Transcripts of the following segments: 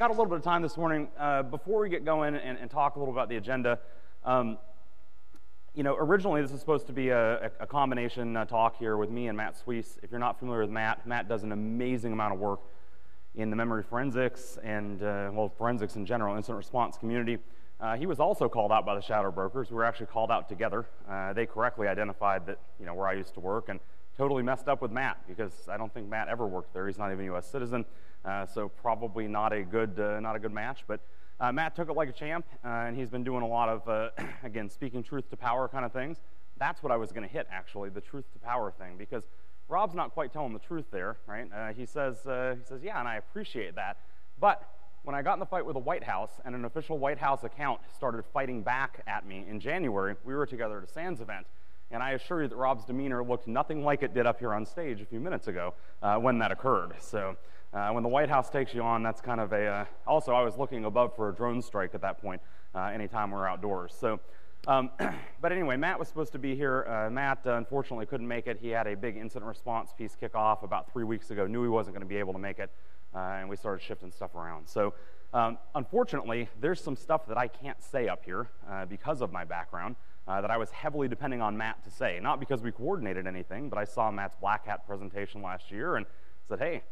got a little bit of time this morning. Uh, before we get going and, and, talk a little about the agenda, um, you know, originally this was supposed to be a, a combination uh, talk here with me and Matt Suiche. If you're not familiar with Matt, Matt does an amazing amount of work in the memory forensics and, uh, well, forensics in general, incident response community. Uh, he was also called out by the shadow brokers. We were actually called out together. Uh, they correctly identified that, you know, where I used to work and totally messed up with Matt because I don't think Matt ever worked there. He's not even a U.S. citizen, so probably not a good, uh, not a good match. But uh, Matt took it like a champ, uh, and he's been doing a lot of, again, speaking truth to power kind of things. That's what I was going to hit, actually, the truth to power thing, because Rob's not quite telling the truth there, right? he says, he says, yeah, and I appreciate that, but when I got in the fight with the White House and an official White House account started fighting back at me in January, we were together at a SANS event. And I assure you that Rob's demeanor looked nothing like it did up here on stage a few minutes ago uh, when that occurred. So uh, when the White House takes you on, that's kind of a. Uh, also, I was looking above for a drone strike at that point, uh, anytime we're outdoors. So, um, but anyway, Matt was supposed to be here. Uh, Matt uh, unfortunately couldn't make it. He had a big incident response piece kick off about three weeks ago. Knew he wasn't going to be able to make it, and we started shifting stuff around. So. Um, unfortunately, there's some stuff that I can't say up here because of my background uh, that I was heavily depending on Matt to say. Not because we coordinated anything, but I saw Matt's Black Hat presentation last year and said, hey,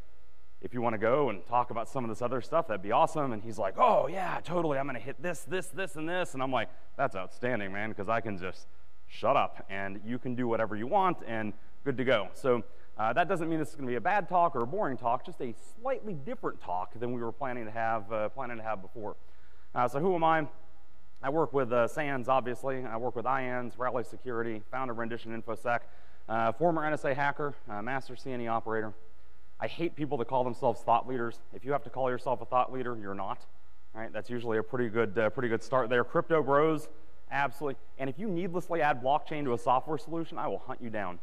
if you want to go and talk about some of this other stuff, that'd be awesome. And he's like, oh, yeah, totally. I'm going to hit this, this, this, and this. And I'm like, that's outstanding, man, because I can just shut up and you can do whatever you want and good to go. So uh, that doesn't mean this is going to be a bad talk or a boring talk, just a slightly different talk than we were planning to have, uh, planning to have before. Uh, so who am I? I work with uh, SANS, obviously. I work with IANS, Rally Security, founder of Rendition InfoSec, uh, former NSA hacker, uh, master CNE operator. I hate people that call themselves thought leaders. If you have to call yourself a thought leader, you're not. Right? That's usually a pretty good, uh, pretty good start there. Crypto bros, absolutely. And if you needlessly add blockchain to a software solution, I will hunt you down.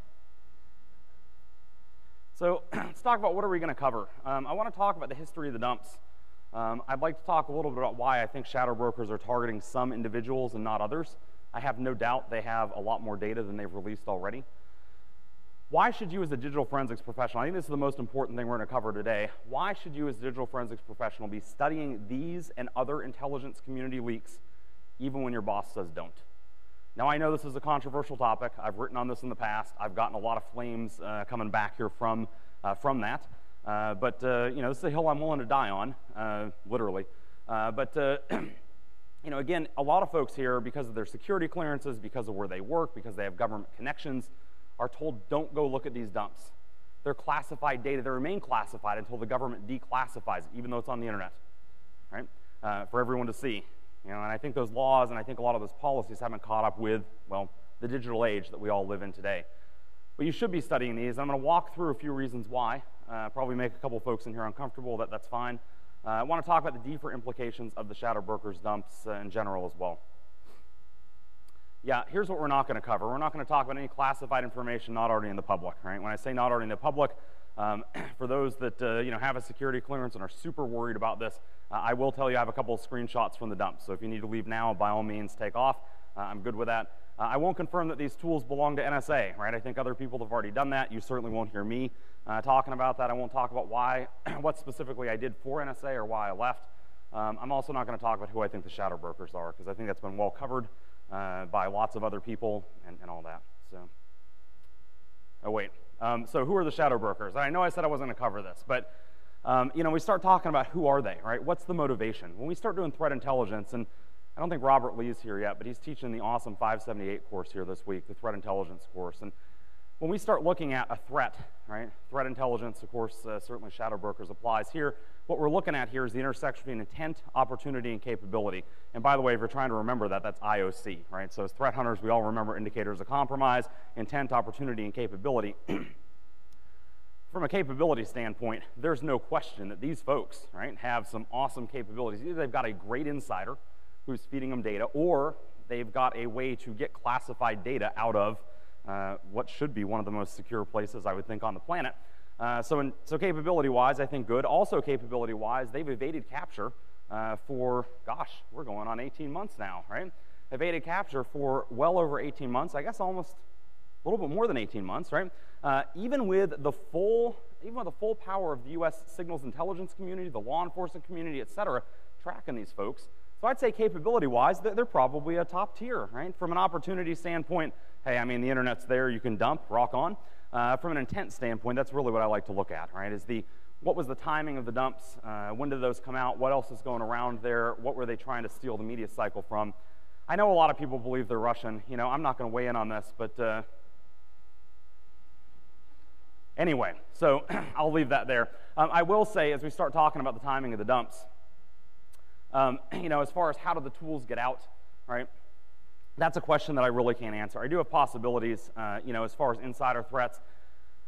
So let's talk about what are we going to cover. Um, I want to talk about the history of the dumps. Um, I'd like to talk a little bit about why I think shadow brokers are targeting some individuals and not others. I have no doubt they have a lot more data than they've released already. Why should you as a digital forensics professional, I think this is the most important thing we're going to cover today, why should you as a digital forensics professional be studying these and other intelligence community leaks even when your boss says don't? Now, I know this is a controversial topic. I've written on this in the past. I've gotten a lot of flames uh, coming back here from, uh, from that. Uh, but, uh, you know, this is a hill I'm willing to die on, uh, literally. Uh, but, you know, again, a lot of folks here, because of their security clearances, because of where they work, because they have government connections, are told don't go look at these dumps. They're classified data. They remain classified until the government declassifies it, even though it's on the internet, right? for everyone to see. You know, and I think those laws and I think a lot of those policies haven't caught up with, well, the digital age that we all live in today. But you should be studying these. I'm going to walk through a few reasons why. Uh, probably make a couple folks in here uncomfortable. That, that's fine. Uh, I want to talk about the deeper implications of the shadow brokers dumps uh, in general as well. Yeah, here's what we're not going to cover. We're not going to talk about any classified information not already in the public, right? When I say not already in the public, um, for those that uh, you know have a security clearance and are super worried about this, uh, I will tell you I have a couple of screenshots from the dump. So if you need to leave now, by all means, take off. Uh, I'm good with that. Uh, I won't confirm that these tools belong to NSA, right? I think other people have already done that. You certainly won't hear me uh, talking about that. I won't talk about why, what specifically I did for NSA or why I left. Um, I'm also not going to talk about who I think the shadow brokers are, because I think that's been well covered uh, by lots of other people and, and all that. So, oh wait. Um, so who are the shadow brokers? I know I said I wasn't going to cover this, but um, you know, we start talking about who are they, right? What's the motivation? When we start doing threat intelligence, and I don't think Robert Lee is here yet, but he's teaching the awesome 578 course here this week, the threat intelligence course. And when we start looking at a threat, right, threat intelligence, of course, uh, certainly shadow brokers applies here. What we're looking at here is the intersection between intent, opportunity, and capability. And by the way, if you're trying to remember that, that's IOC, right? So as threat hunters, we all remember indicators of compromise, intent, opportunity, and capability. From a capability standpoint, there's no question that these folks, right, have some awesome capabilities. Either they've got a great insider who's feeding them data, or they've got a way to get classified data out of uh, what should be one of the most secure places I would think on the planet. Uh, so, in, so capability-wise, I think good. Also capability-wise, they've evaded capture uh, for, gosh, we're going on 18 months now, right? Evaded capture for well over 18 months, I guess almost a little bit more than 18 months, right? Uh, even with the full, even with the full power of the U.S. signals intelligence community, the law enforcement community, et cetera, tracking these folks. So I'd say capability-wise, they're probably a top tier, right? From an opportunity standpoint, hey, I mean, the internet's there, you can dump, rock on. Uh, from an intent standpoint, that's really what I like to look at, right? Is the what was the timing of the dumps? Uh, when did those come out? What else is going around there? What were they trying to steal the media cycle from? I know a lot of people believe they're Russian. You know, I'm not going to weigh in on this, but uh, anyway, so I'll leave that there. Um, I will say, as we start talking about the timing of the dumps, um, you know, as far as how do the tools get out, right? That's a question that I really can't answer. I do have possibilities, uh, you know, as far as insider threats.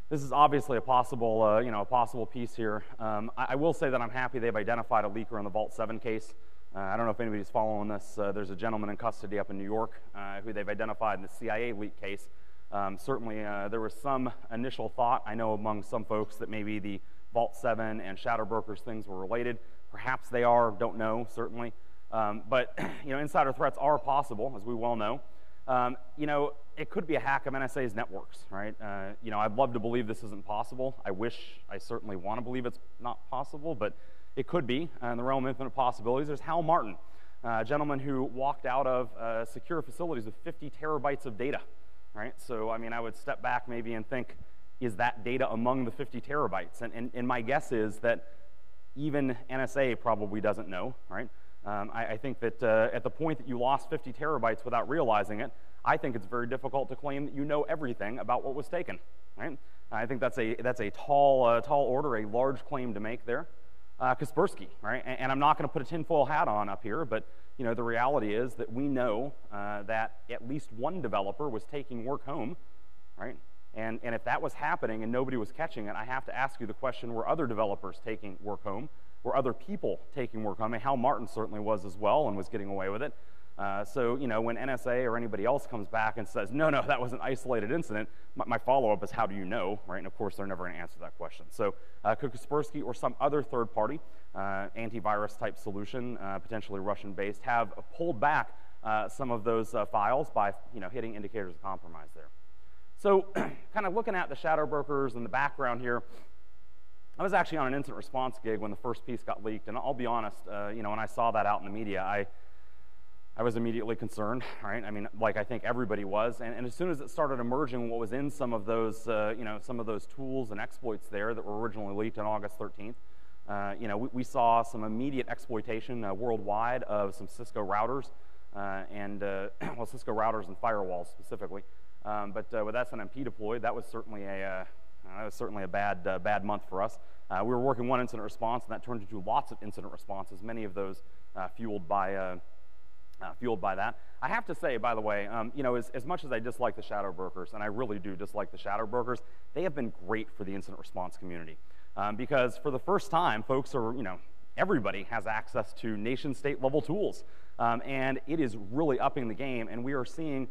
This is obviously a possible, uh, you know, a possible piece here. Um, I, I, will say that I'm happy they've identified a leaker in the Vault 7 case. Uh, I don't know if anybody's following this. Uh, there's a gentleman in custody up in New York uh, who they've identified in the CIA leak case. Um, certainly, uh, there was some initial thought, I know among some folks, that maybe the Vault 7 and Shadow Brokers things were related. Perhaps they are, don't know, certainly. Um, but, you know, insider threats are possible, as we well know. Um, you know, it could be a hack of NSA's networks, right? Uh, you know, I'd love to believe this isn't possible. I wish, I certainly want to believe it's not possible, but it could be uh, in the realm of infinite possibilities. There's Hal Martin, uh, a gentleman who walked out of uh, secure facilities with 50 terabytes of data, right? So, I mean, I would step back maybe and think, is that data among the 50 terabytes? And, and, and my guess is that even NSA probably doesn't know, right? Um, I, I, think that uh, at the point that you lost 50 terabytes without realizing it, I think it's very difficult to claim that you know everything about what was taken. Right? I think that's a that's a tall uh, tall order, a large claim to make there. Uh, Kaspersky, right? And, and I'm not going to put a tinfoil hat on up here, but you know the reality is that we know uh, that at least one developer was taking work home, right? And and if that was happening and nobody was catching it, I have to ask you the question: Were other developers taking work home? were other people taking work home? I mean, Hal Martin certainly was as well and was getting away with it. Uh, so, you know, when NSA or anybody else comes back and says, no, no, that was an isolated incident, my, my follow up is, how do you know, right? And of course, they're never going to answer that question. So, uh, could Kaspersky or some other third party uh, antivirus type solution, uh, potentially Russian based, have pulled back uh, some of those uh, files by, you know, hitting indicators of compromise there? So, kind of looking at the shadow brokers and the background here, I was actually on an incident response gig when the first piece got leaked, and I'll be honest, uh, you know, when I saw that out in the media, I, I was immediately concerned, right? I mean, like I think everybody was, and, and as soon as it started emerging what was in some of those, uh, you know, some of those tools and exploits there that were originally leaked on August 13th, uh, you know, we, we, saw some immediate exploitation uh, worldwide of some Cisco routers, uh, and, uh, well, Cisco routers and firewalls specifically. Um, but with SNMP deployed, that was certainly a uh, that was certainly a bad, uh, bad month for us. Uh, we were working one incident response, and that turned into lots of incident responses, many of those fueled by uh, fueled by that. I have to say, by the way, um, you know, as, as much as I dislike the shadow brokers, and I really do dislike the shadow brokers, they have been great for the incident response community. Um, because for the first time, folks are, you know, everybody has access to nation state level tools. Um, and it is really upping the game, and we are seeing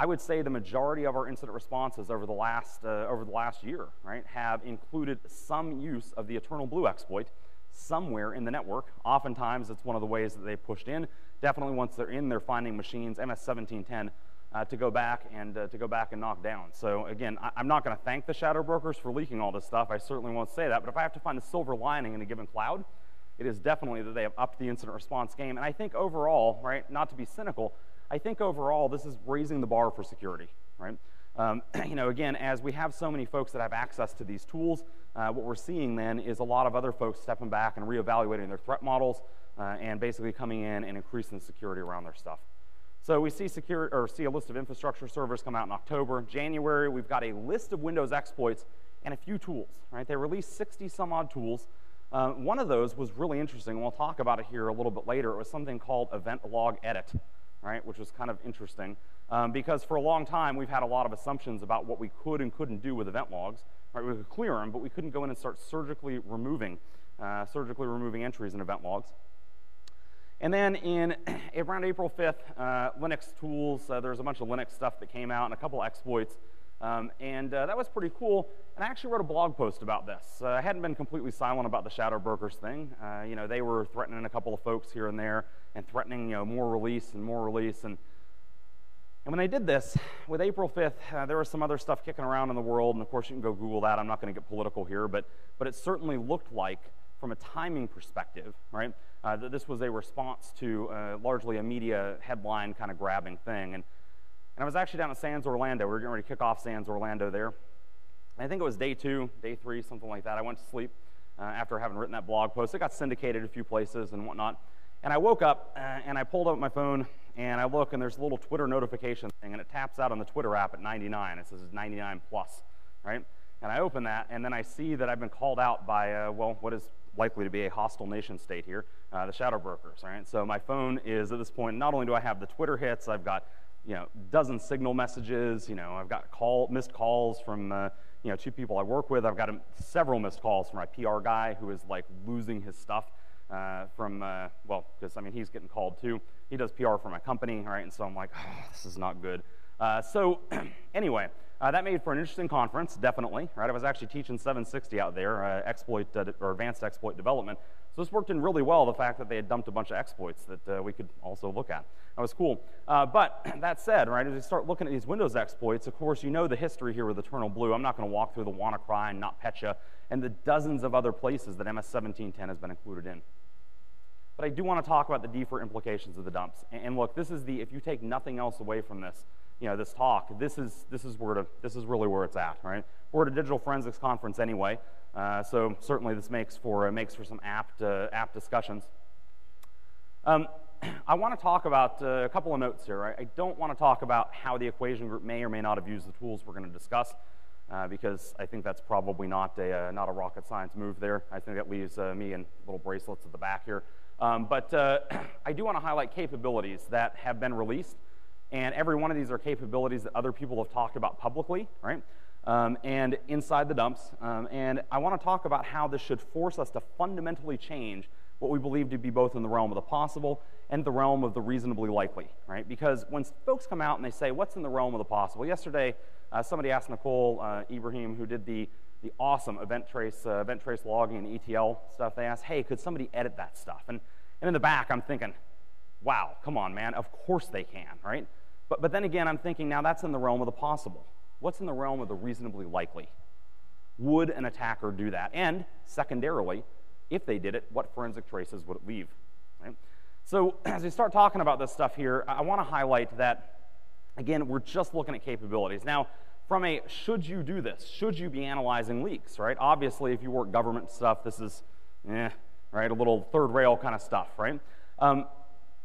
I would say the majority of our incident responses over the last, uh, over the last year right, have included some use of the Eternal Blue exploit somewhere in the network. Oftentimes, it's one of the ways that they pushed in. Definitely, once they're in, they're finding machines, MS-1710, uh, to go back and uh, to go back and knock down. So again, I, am not going to thank the shadow brokers for leaking all this stuff. I certainly won't say that. But if I have to find a silver lining in a given cloud, it is definitely that they have upped the incident response game. And I think overall, right, not to be cynical, I think overall this is raising the bar for security, right? Um, you know, again, as we have so many folks that have access to these tools, uh, what we're seeing then is a lot of other folks stepping back and reevaluating their threat models uh, and basically coming in and increasing the security around their stuff. So we see secure or see a list of infrastructure servers come out in October. January, we've got a list of Windows exploits and a few tools. Right? They released 60 some odd tools. Uh, one of those was really interesting, and we'll talk about it here a little bit later. It was something called Event Log Edit right, which was kind of interesting um, because for a long time we've had a lot of assumptions about what we could and couldn't do with event logs. Right, we could clear them, but we couldn't go in and start surgically removing, uh, surgically removing entries in event logs. And then in around April 5th, uh, Linux tools, uh, there was a bunch of Linux stuff that came out and a couple exploits. Um, and uh, that was pretty cool. And I actually wrote a blog post about this. Uh, I hadn't been completely silent about the Shadow Brokers thing. Uh, you know, they were threatening a couple of folks here and there and threatening, you know, more release and more release. And And when they did this, with April 5th, uh, there was some other stuff kicking around in the world, and of course you can go Google that. I'm not going to get political here, but, but it certainly looked like, from a timing perspective, right, uh, that this was a response to uh, largely a media headline kind of grabbing thing. And, and I was actually down at SANS Orlando. We were getting ready to kick off SANS Orlando there. I think it was day two, day three, something like that. I went to sleep uh, after having written that blog post. It got syndicated a few places and whatnot. And I woke up uh, and I pulled up my phone and I look and there's a little Twitter notification thing and it taps out on the Twitter app at 99. It says 99 plus, right? And I open that and then I see that I've been called out by, uh, well, what is likely to be a hostile nation state here, uh, the shadow brokers, right? So my phone is at this point, not only do I have the Twitter hits, I've got, you know, dozen signal messages, you know, I've got call, missed calls from, uh, you know, two people I work with. I've got several missed calls from my PR guy who is like losing his stuff uh, from, uh, well, because I mean, he's getting called too. He does PR for my company, right? And so I'm like, oh, this is not good. Uh, so, anyway, uh, that made for an interesting conference, definitely, right? I was actually teaching 760 out there, uh, exploit uh, or advanced exploit development. So this worked in really well, the fact that they had dumped a bunch of exploits that we could also look at. That was cool. but that said, right, as we start looking at these Windows exploits, of course, you know the history here with Eternal Blue. I'm not going to walk through the WannaCry and NotPetya and the dozens of other places that MS-1710 has been included in. But I do want to talk about the deeper implications of the dumps. And, look, this is the, if you take nothing else away from this, you know, this talk, this is, this is, where to, this is really where it's at, right? We're at a digital forensics conference anyway, uh, so certainly this makes for, uh, makes for some apt, uh, apt discussions. Um, I want to talk about uh, a couple of notes here. I don't want to talk about how the equation group may or may not have used the tools we're going to discuss. Uh, because I think that's probably not a, uh, not a rocket science move there. I think that leaves uh, me in little bracelets at the back here. Um, but I do want to highlight capabilities that have been released. And every one of these are capabilities that other people have talked about publicly, right? Um, and inside the dumps. Um, and I want to talk about how this should force us to fundamentally change what we believe to be both in the realm of the possible and the realm of the reasonably likely, right? Because when folks come out and they say, what's in the realm of the possible? Yesterday, uh, somebody asked Nicole uh, Ibrahim, who did the the awesome event trace, uh, event trace logging and ETL stuff, they asked, hey, could somebody edit that stuff? And, and in the back, I'm thinking, wow, come on, man, of course they can, right? But, but then again, I'm thinking, now that's in the realm of the possible. What's in the realm of the reasonably likely? Would an attacker do that? And secondarily, if they did it, what forensic traces would it leave? Right? So as we start talking about this stuff here, I want to highlight that, again, we're just looking at capabilities. Now, from a should you do this? Should you be analyzing leaks, right? Obviously, if you work government stuff, this is, eh, right, a little third rail kind of stuff, right? Um,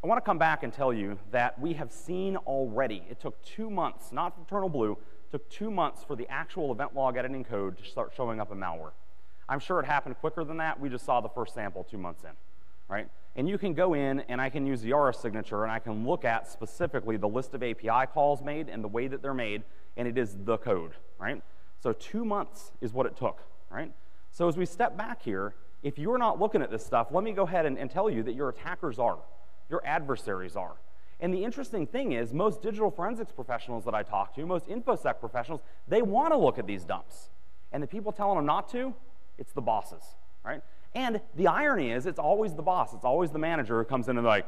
I want to come back and tell you that we have seen already, it took two months, not for Eternal Blue, took two months for the actual event log editing code to start showing up in malware. I'm sure it happened quicker than that. We just saw the first sample two months in, right? And you can go in and I can use the Yara signature and I can look at specifically the list of API calls made and the way that they're made and it is the code, right? So two months is what it took, right? So as we step back here, if you're not looking at this stuff, let me go ahead and, and tell you that your attackers are, your adversaries are. And the interesting thing is, most digital forensics professionals that I talk to, most InfoSec professionals, they want to look at these dumps. And the people telling them not to, it's the bosses, right? And the irony is, it's always the boss, it's always the manager who comes in and like,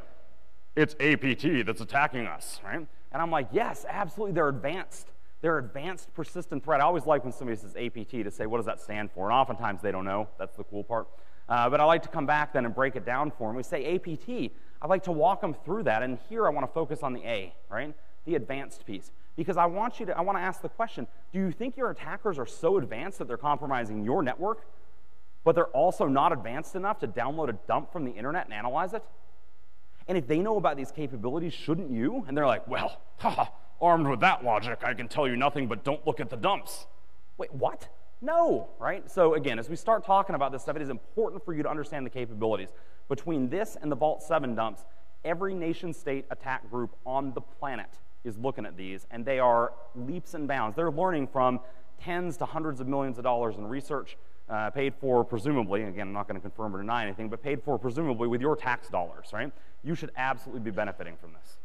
it's APT that's attacking us, right? And I'm like, yes, absolutely, they're advanced. They're advanced persistent threat. I always like when somebody says APT to say, what does that stand for? And oftentimes they don't know. That's the cool part. Uh, but I like to come back then and break it down for them. We say APT. I like to walk them through that. And here I want to focus on the A, right? The advanced piece. Because I want you to, I want to ask the question, do you think your attackers are so advanced that they're compromising your network, but they're also not advanced enough to download a dump from the internet and analyze it? And if they know about these capabilities, shouldn't you? And they're like, well, haha, Armed with that logic, I can tell you nothing but don't look at the dumps. Wait, what? No, right? So again, as we start talking about this stuff, it is important for you to understand the capabilities. Between this and the Vault 7 dumps, every nation state attack group on the planet is looking at these, and they are leaps and bounds. They're learning from tens to hundreds of millions of dollars in research, uh, paid for presumably, again, I'm not going to confirm or deny anything, but paid for presumably with your tax dollars, right? You should absolutely be benefiting from this.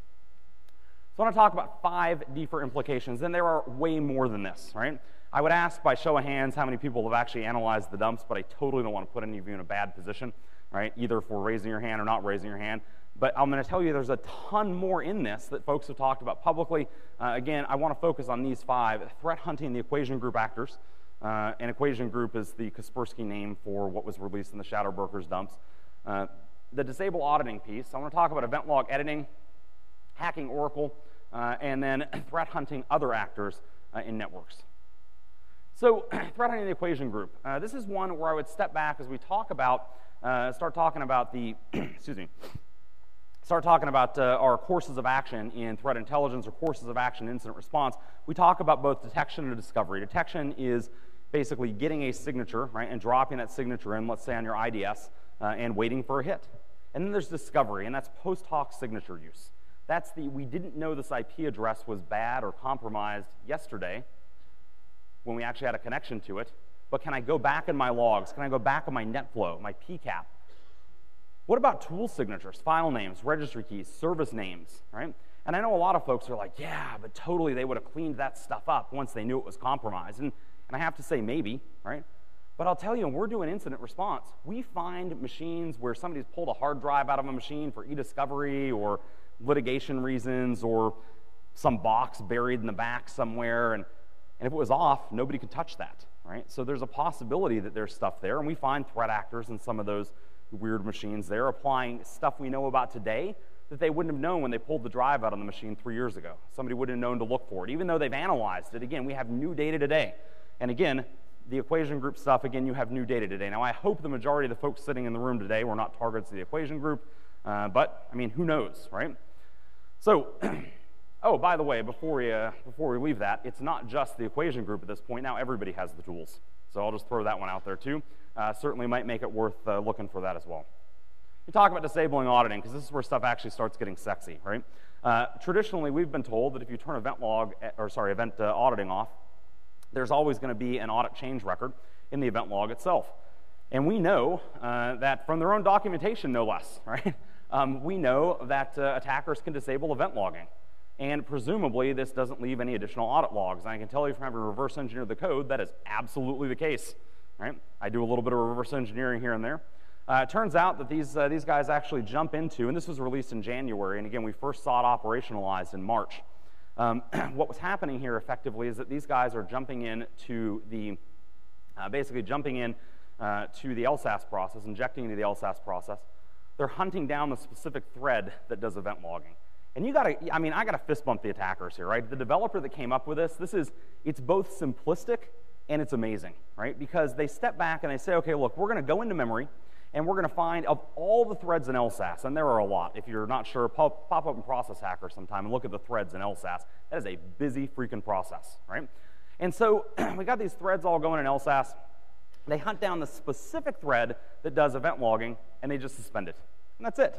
So I want to talk about five deeper implications, and there are way more than this, right? I would ask by show of hands how many people have actually analyzed the dumps, but I totally don't want to put any of you in a bad position, right? Either for raising your hand or not raising your hand. But I'm going to tell you there's a ton more in this that folks have talked about publicly. Uh, again, I want to focus on these five threat hunting the equation group actors. Uh, an equation group is the Kaspersky name for what was released in the Shadow Brokers dumps. Uh, the disable auditing piece, I want to talk about event log editing, hacking Oracle, uh, and then threat hunting other actors uh, in networks. So, threat hunting the equation group. Uh, this is one where I would step back as we talk about, uh, start talking about the, excuse me, start talking about uh, our courses of action in threat intelligence or courses of action incident response. We talk about both detection and discovery. Detection is basically getting a signature, right, and dropping that signature in, let's say on your IDS, uh, and waiting for a hit. And then there's discovery, and that's post hoc signature use. That's the, we didn't know this IP address was bad or compromised yesterday when we actually had a connection to it, but can I go back in my logs? Can I go back in my NetFlow, my PCAP? What about tool signatures, file names, registry keys, service names, right? And I know a lot of folks are like, yeah, but totally they would have cleaned that stuff up once they knew it was compromised. And, and I have to say, maybe, right? But I'll tell you, when we're doing incident response, we find machines where somebody's pulled a hard drive out of a machine for e-discovery or litigation reasons or some box buried in the back somewhere. And, and if it was off, nobody could touch that, right? So there's a possibility that there's stuff there. And we find threat actors in some of those weird machines there applying stuff we know about today that they wouldn't have known when they pulled the drive out on the machine three years ago. Somebody wouldn't have known to look for it, even though they've analyzed it. Again, we have new data today. And again, the equation group stuff, again, you have new data today. Now, I hope the majority of the folks sitting in the room today were not targets of the equation group, uh, but, I mean, who knows, right? So, oh, by the way, before we, uh, before we leave that, it's not just the equation group at this point. Now everybody has the tools. So I'll just throw that one out there too. Uh, certainly might make it worth uh, looking for that as well. We talk about disabling auditing because this is where stuff actually starts getting sexy, right? Uh, traditionally, we've been told that if you turn event log, eh, or sorry, event uh, auditing off, there's always going to be an audit change record in the event log itself. And we know uh, that from their own documentation, no less, right? Um, we know that uh, attackers can disable event logging. And presumably, this doesn't leave any additional audit logs. And I can tell you from having reverse engineered the code, that is absolutely the case. Right? I do a little bit of reverse engineering here and there. Uh, it turns out that these, uh, these guys actually jump into, and this was released in January, and again, we first saw it operationalized in March. Um, what was happening here effectively is that these guys are jumping in to the, uh, basically jumping in uh, to the LSASS process, injecting into the LSASS process, they're hunting down the specific thread that does event logging. And you gotta, I mean, I gotta fist bump the attackers here, right? The developer that came up with this, this is, it's both simplistic and it's amazing, right? Because they step back and they say, okay, look, we're gonna go into memory and we're gonna find of all the threads in LSASS, and there are a lot. If you're not sure, pop, pop up in Process Hacker sometime and look at the threads in LSASS. That is a busy freaking process, right? And so we got these threads all going in LSASS. They hunt down the specific thread that does event logging, and they just suspend it. And that's it.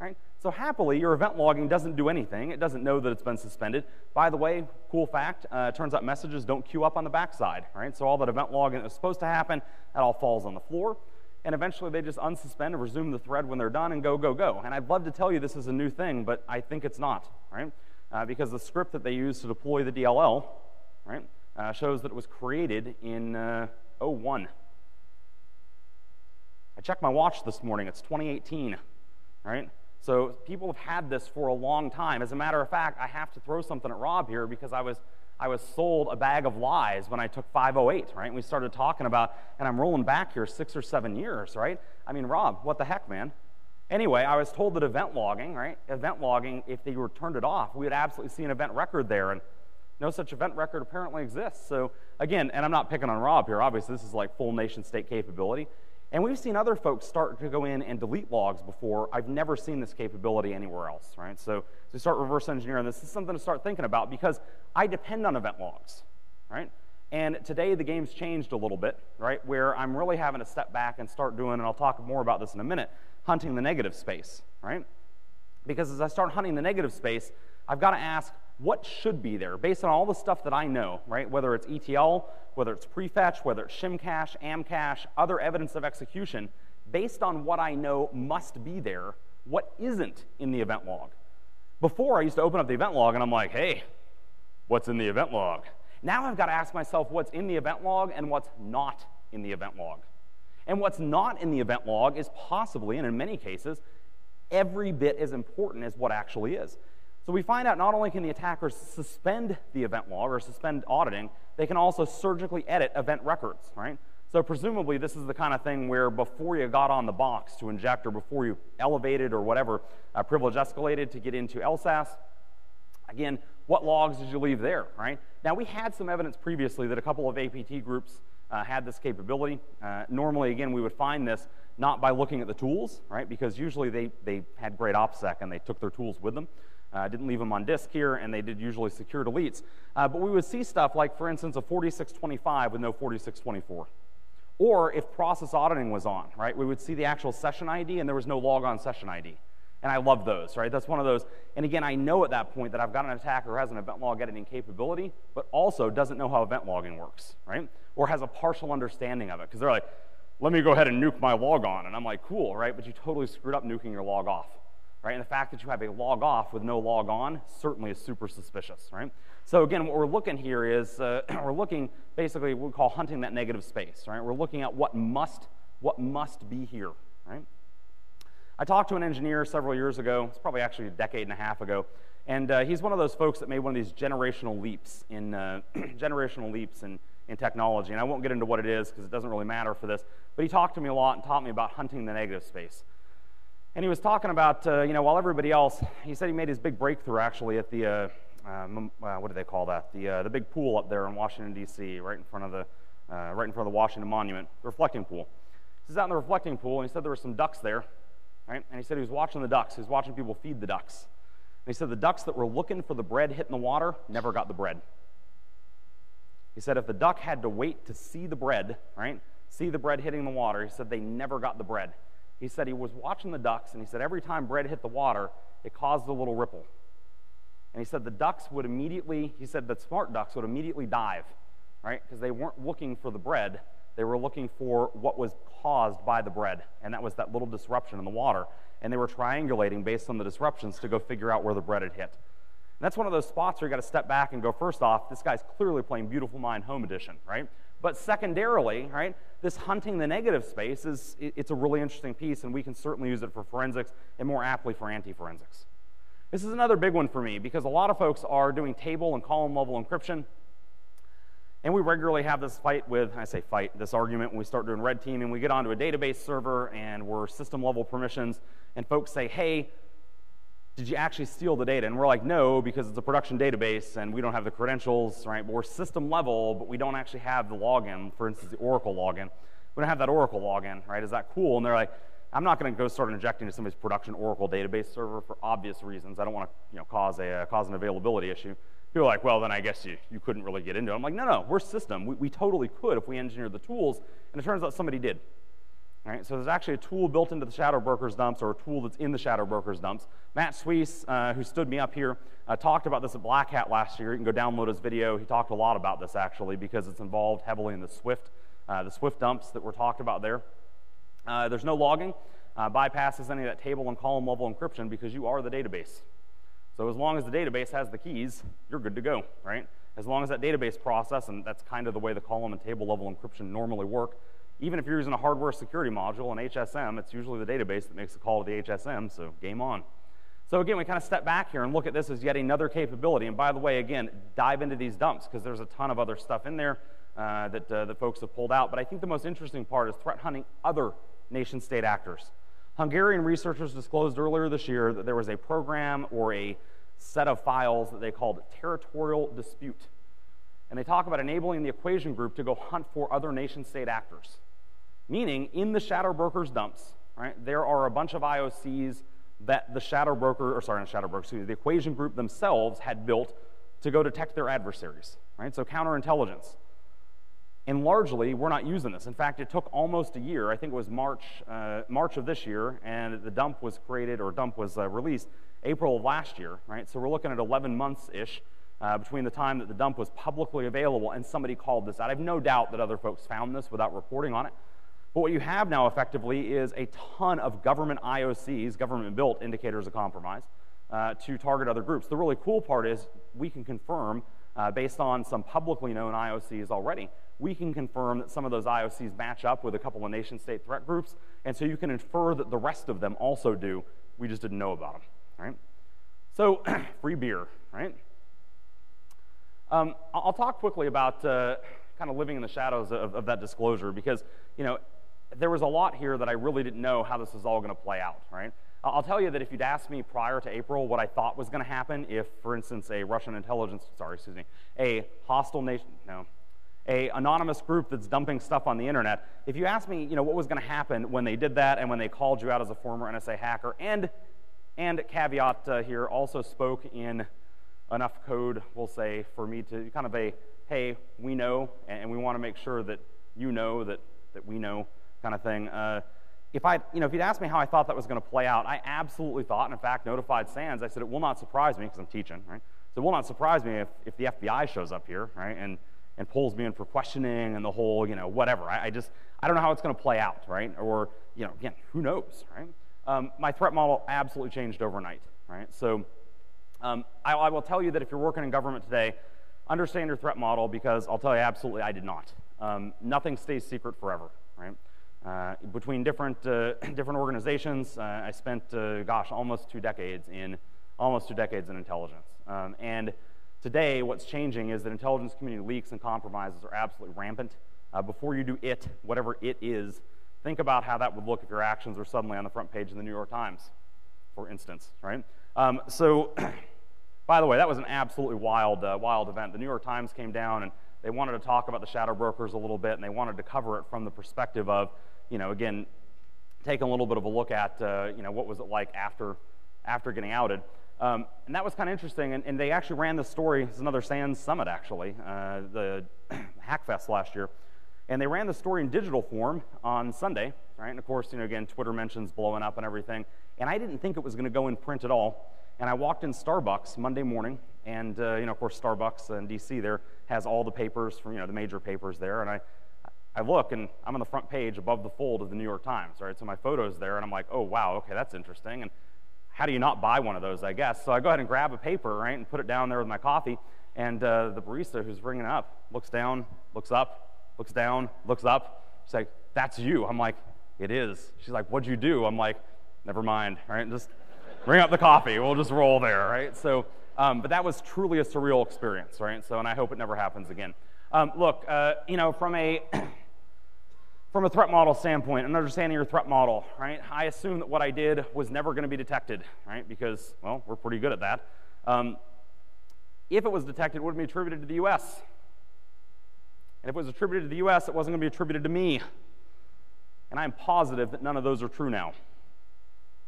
Right? So happily, your event logging doesn't do anything. It doesn't know that it's been suspended. By the way, cool fact, uh, turns out messages don't queue up on the backside. Right? So all that event logging that was supposed to happen, that all falls on the floor. And eventually they just unsuspend and resume the thread when they're done and go, go, go. And I'd love to tell you this is a new thing, but I think it's not. Right? Uh, because the script that they use to deploy the DLL right, uh, shows that it was created in uh, 01. I checked my watch this morning. It's 2018, right? So people have had this for a long time. As a matter of fact, I have to throw something at Rob here because I was I was sold a bag of lies when I took 508, right? We started talking about, and I'm rolling back here six or seven years, right? I mean, Rob, what the heck, man? Anyway, I was told that event logging, right? Event logging, if they were turned it off, we would absolutely see an event record there. And no such event record apparently exists. So again, and I'm not picking on Rob here, obviously, this is like full nation state capability. And we've seen other folks start to go in and delete logs before. I've never seen this capability anywhere else, right? So to start reverse engineering this is something to start thinking about because I depend on event logs, right? And today the game's changed a little bit, right? Where I'm really having to step back and start doing, and I'll talk more about this in a minute, hunting the negative space, right? Because as I start hunting the negative space, I've got to ask, what should be there based on all the stuff that I know, right? Whether it's ETL, whether it's prefetch, whether it's shimcache, amcache, other evidence of execution, based on what I know must be there, what isn't in the event log. Before, I used to open up the event log and I'm like, hey, what's in the event log? Now I've got to ask myself what's in the event log and what's not in the event log. And what's not in the event log is possibly, and in many cases, every bit as important as what actually is. So we find out not only can the attackers suspend the event log or suspend auditing, they can also surgically edit event records, right? So presumably this is the kind of thing where before you got on the box to inject or before you elevated or whatever, uh, privilege escalated to get into LSASS, again, what logs did you leave there, right? Now we had some evidence previously that a couple of APT groups uh, had this capability. Uh, normally, again, we would find this not by looking at the tools, right? Because usually they, they had great OPSEC and they took their tools with them. Uh, didn't leave them on disk here, and they did usually secure deletes. Uh, but we would see stuff like, for instance, a 4625 with no 4624. Or if process auditing was on, right, we would see the actual session ID and there was no logon session ID. And I love those, right? That's one of those. And again, I know at that point that I've got an attacker who has an event log editing capability, but also doesn't know how event logging works, right? Or has a partial understanding of it. Because they're like, let me go ahead and nuke my log on. And I'm like, cool, right? But you totally screwed up nuking your log off, right? And the fact that you have a log off with no log on certainly is super suspicious, right? So again, what we're looking here is uh, we're looking basically what we call hunting that negative space, right? We're looking at what must what must be here, right? I talked to an engineer several years ago. It's probably actually a decade and a half ago, and uh, he's one of those folks that made one of these generational leaps in uh, generational leaps in in technology. And I won't get into what it is because it doesn't really matter for this. But he talked to me a lot and taught me about hunting the negative space. And he was talking about, uh, you know, while everybody else, he said he made his big breakthrough actually at the, uh, uh, what do they call that? The, uh, the big pool up there in Washington, D.C., right in front of the, uh, right in front of the Washington Monument, the reflecting pool. He's out in the reflecting pool, and he said there were some ducks there, right? And he said he was watching the ducks. He was watching people feed the ducks. And he said the ducks that were looking for the bread hitting the water never got the bread. He said if the duck had to wait to see the bread, right, see the bread hitting the water, he said they never got the bread. He said he was watching the ducks, and he said every time bread hit the water, it caused a little ripple. And he said the ducks would immediately, he said the smart ducks would immediately dive, right, because they weren't looking for the bread. They were looking for what was caused by the bread, and that was that little disruption in the water. And they were triangulating based on the disruptions to go figure out where the bread had hit that's one of those spots where you got to step back and go, first off, this guy's clearly playing Beautiful Mind Home Edition, right? But secondarily, right, this hunting the negative space is it's a really interesting piece, and we can certainly use it for forensics and more aptly for anti-forensics. This is another big one for me because a lot of folks are doing table and column level encryption. And we regularly have this fight with, I say fight, this argument when we start doing red teaming. And we get onto a database server and we're system level permissions, and folks say, hey, did you actually steal the data? And we're like, no, because it's a production database and we don't have the credentials, right? We're system level, but we don't actually have the login, for instance, the Oracle login. We don't have that Oracle login, right? Is that cool? And they're like, I'm not going to go start injecting into somebody's production Oracle database server for obvious reasons. I don't want to you know, cause, a, uh, cause an availability issue. People are like, well, then I guess you, you couldn't really get into it. I'm like, no, no, we're system. We, we totally could if we engineered the tools. And it turns out somebody did. Right, so there's actually a tool built into the Shadow Brokers dumps or a tool that's in the Shadow Brokers dumps. Matt Suiche, uh, who stood me up here, uh, talked about this at Black Hat last year. You can go download his video. He talked a lot about this actually because it's involved heavily in the Swift, uh, the Swift dumps that were talked about there. Uh, there's no logging, uh, bypasses any of that table and column level encryption because you are the database. So as long as the database has the keys, you're good to go, right? As long as that database process, and that's kind of the way the column and table level encryption normally work, even if you're using a hardware security module, an HSM, it's usually the database that makes the call to the HSM, so game on. So again, we kind of step back here and look at this as yet another capability. And by the way, again, dive into these dumps because there's a ton of other stuff in there uh, that, uh, folks have pulled out. But I think the most interesting part is threat hunting other nation-state actors. Hungarian researchers disclosed earlier this year that there was a program or a set of files that they called territorial dispute. And they talk about enabling the equation group to go hunt for other nation-state actors. Meaning, in the shadow broker's dumps, right, there are a bunch of IOCs that the shadow broker, or sorry, not shadow broker, me, the equation group themselves had built to go detect their adversaries, right? So counterintelligence. And largely, we're not using this. In fact, it took almost a year. I think it was March, uh, March of this year, and the dump was created or dump was uh, released April of last year, right? So we're looking at 11 months ish uh, between the time that the dump was publicly available and somebody called this out. I have no doubt that other folks found this without reporting on it. But what you have now effectively is a ton of government IOCs, government built indicators of compromise, uh, to target other groups. The really cool part is we can confirm, uh, based on some publicly known IOCs already, we can confirm that some of those IOCs match up with a couple of nation state threat groups. And so you can infer that the rest of them also do we just didn't know about them, right? So, free beer, right? Um, I'll talk quickly about uh, kind of living in the shadows of, of, that disclosure because, you know, there was a lot here that I really didn't know how this was all going to play out, right? I'll tell you that if you'd asked me prior to April what I thought was going to happen, if, for instance, a Russian intelligence, sorry, excuse me, a hostile nation, no, a anonymous group that's dumping stuff on the internet, if you asked me, you know, what was going to happen when they did that and when they called you out as a former NSA hacker, and, and caveat uh, here, also spoke in enough code, we'll say, for me to kind of a, hey, we know, and we want to make sure that you know that, that we know kind of thing. Uh, if I, you know, if you'd asked me how I thought that was going to play out, I absolutely thought, and in fact, notified SANS. I said, it will not surprise me, because I'm teaching, right? So it will not surprise me if, if the FBI shows up here, right, and, and pulls me in for questioning and the whole, you know, whatever. I, I just, I don't know how it's going to play out, right? Or, you know, again, who knows, right? Um, my threat model absolutely changed overnight, right? So um, I, I will tell you that if you're working in government today, understand your threat model because I'll tell you absolutely I did not. Um, nothing stays secret forever, right? Uh, between different, uh, different organizations, uh, I spent, gosh, almost two decades in, almost two decades in intelligence. Um, and today, what's changing is that intelligence community leaks and compromises are absolutely rampant. Before you do it, whatever it is, think about how that would look if your actions were suddenly on the front page of the New York Times, for instance, right? Um, so, by the way, that was an absolutely wild, uh, wild event. The New York Times came down and they wanted to talk about the shadow brokers a little bit, and they wanted to cover it from the perspective of you know, again, taking a little bit of a look at, uh, you know, what was it like after, after getting outed. Um, and that was kind of interesting. And, and, they actually ran the story. It's another SANS Summit, actually, uh, the Hackfest last year. And they ran the story in digital form on Sunday, right? And of course, you know, again, Twitter mentions blowing up and everything. And I didn't think it was going to go in print at all. And I walked in Starbucks Monday morning, and uh, you know, of course, Starbucks in D.C. there has all the papers from you know the major papers there. And I I look and I'm on the front page above the fold of the New York Times, right? So my photo's there and I'm like, oh, wow, okay, that's interesting. And how do you not buy one of those, I guess? So I go ahead and grab a paper, right, and put it down there with my coffee. And uh, the barista who's ringing up looks down, looks up, looks down, looks up. She's like, that's you. I'm like, it is. She's like, what'd you do? I'm like, never mind, right? Just bring up the coffee. We'll just roll there, right? So, um, but that was truly a surreal experience, right? So, and I hope it never happens again. Um, look, uh, you know, from a from a threat model standpoint and understanding your threat model, right? I assume that what I did was never going to be detected, right? Because, well, we're pretty good at that. Um, if it was detected, it would be attributed to the US. And if it was attributed to the US, it wasn't going to be attributed to me. And I'm positive that none of those are true now.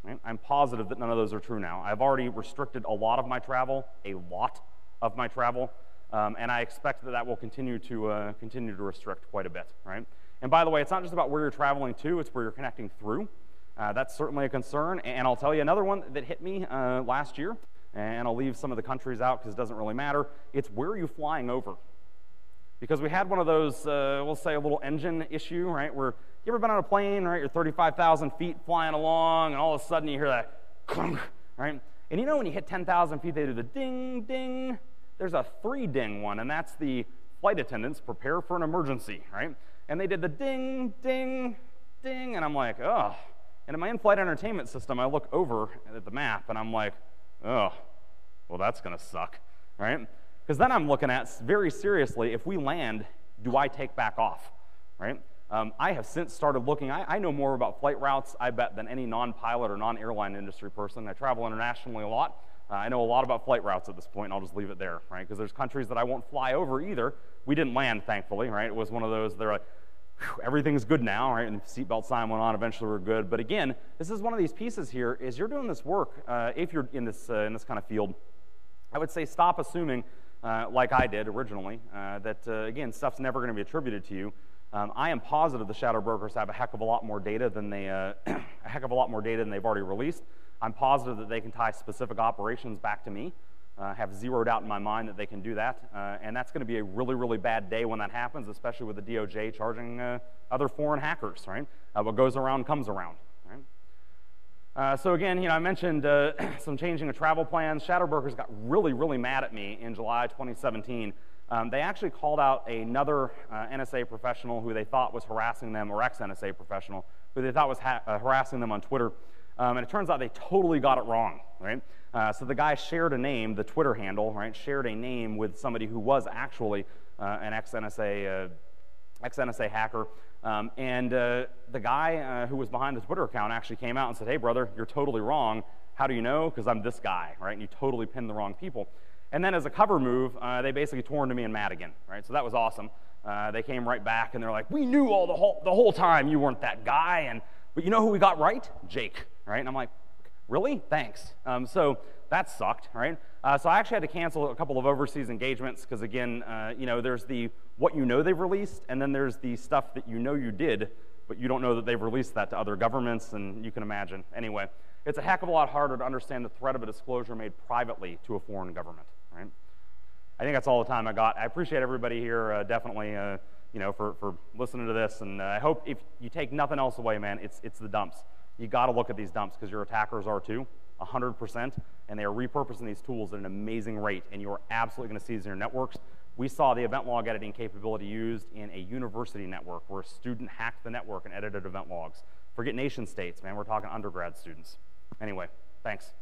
Right? I'm positive that none of those are true now. I've already restricted a lot of my travel, a lot of my travel, um, and I expect that that will continue to, uh, continue to restrict quite a bit, right? And by the way, it's not just about where you're traveling to, it's where you're connecting through. Uh, that's certainly a concern. And I'll tell you another one that hit me uh, last year, and I'll leave some of the countries out because it doesn't really matter. It's where are you flying over? Because we had one of those, uh, we'll say, a little engine issue, right? Where you ever been on a plane, right? You're 35,000 feet flying along, and all of a sudden you hear that clunk, right? And you know when you hit 10,000 feet, they do the ding, ding. There's a three ding one, and that's the flight attendants prepare for an emergency, right? and they did the ding, ding, ding, and I'm like, oh. And in my in-flight entertainment system, I look over at the map and I'm like, oh, well, that's going to suck, right? Because then I'm looking at very seriously, if we land, do I take back off, right? Um, I have since started looking, I, I, know more about flight routes, I bet, than any non pilot or non airline industry person. I travel internationally a lot. Uh, I know a lot about flight routes at this point, and I'll just leave it there, right? Because there's countries that I won't fly over either. We didn't land, thankfully, right? It was one of those, they're like, everything's good now, right? And the seatbelt sign went on. Eventually, we're good. But again, this is one of these pieces here. Is you're doing this work, uh, if you're in this uh, in this kind of field, I would say stop assuming, uh, like I did originally, uh, that uh, again stuff's never going to be attributed to you. Um, I am positive the shadow brokers have a heck of a lot more data than they uh, a heck of a lot more data than they've already released. I'm positive that they can tie specific operations back to me. Uh, have zero doubt in my mind that they can do that. Uh, and that's going to be a really, really bad day when that happens, especially with the DOJ charging uh, other foreign hackers, right? Uh, what goes around comes around? Uh, so again, you know, I mentioned uh, some changing of travel plans. Shadow brokers got really, really mad at me in July 2017. Um, they actually called out another NSA professional who they thought was harassing them, or ex-NSA professional, who they thought was harassing them on Twitter. Um, and it turns out they totally got it wrong, right? Uh, so the guy shared a name, the Twitter handle, right, shared a name with somebody who was actually uh, an ex-NSA, uh, ex-NSA hacker. Um, and uh, the guy uh, who was behind the Twitter account actually came out and said, hey, brother, you're totally wrong. How do you know? Because I'm this guy, right? And you totally pinned the wrong people. And then as a cover move, uh, they basically tore into me and Madigan, right? So that was awesome. Uh, they came right back and they're like, we knew all the whole, the whole time you weren't that guy. And, but you know who we got right? Jake, right? And I'm like, really? Thanks. Um, so that sucked, right? Uh, so I actually had to cancel a couple of overseas engagements because again, uh, you know, there's the what you know they've released, and then there's the stuff that you know you did, but you don't know that they've released that to other governments, and you can imagine. Anyway, it's a heck of a lot harder to understand the threat of a disclosure made privately to a foreign government, right? I think that's all the time I got. I appreciate everybody here, uh, definitely, uh, you know, for, for listening to this. And uh, I hope if you take nothing else away, man, it's, it's the dumps. You got to look at these dumps because your attackers are too, 100%, and they are repurposing these tools at an amazing rate, and you're absolutely going to see these in your networks. We saw the event log editing capability used in a university network where a student hacked the network and edited event logs. Forget nation states, man. We're talking undergrad students. Anyway, thanks.